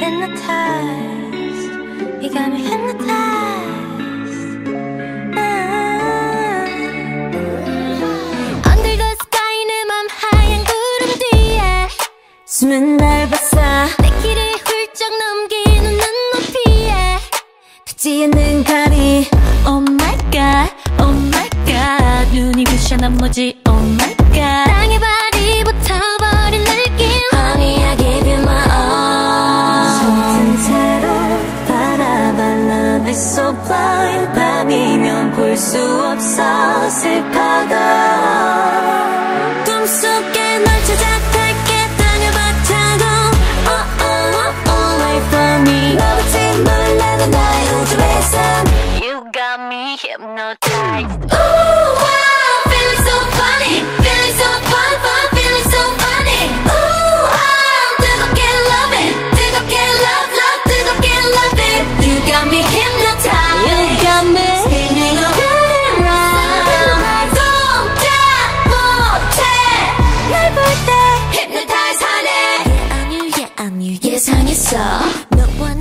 hypnotized. You got me hypnotized. Ah. Under the sky 내 맘 하얀 구름 뒤에 숨은 날 봤어 내 길을 훌쩍 넘기는 눈높이에 듣지 않는 거리 Oh my god, oh my god 눈이 부셔 넘어지 없어 슬퍼도 꿈속에 널 찾아 탈게 땅을 박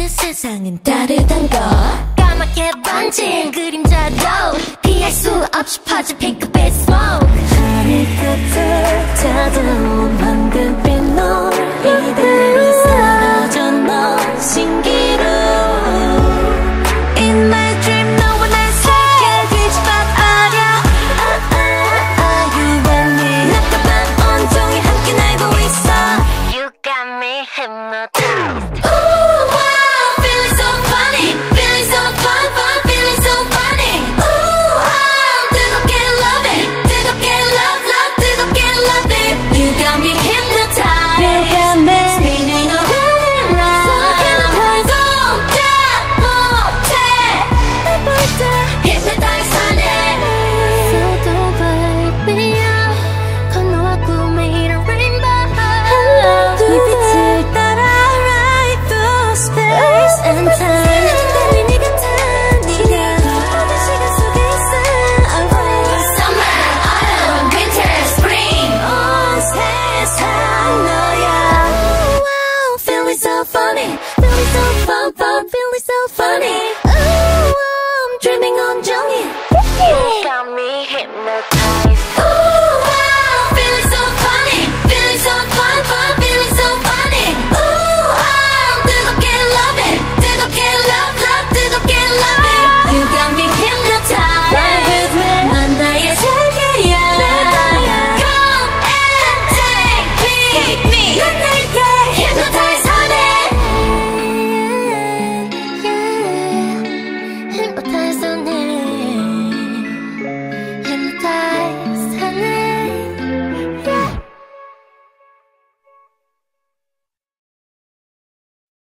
세상은 다르단 거 까맣게 번진 그림자도 피할 수 없이 퍼진 핑크빛 smoke. 하늘 끝을 다듬은 황금빛 노을. 이대로 사라져 넌 신기루. In my dream 세계 뒤집어버려 아, 아, 아, you and me. 낮과 밤 온종일 함께 날고 있어. You got me hypnotized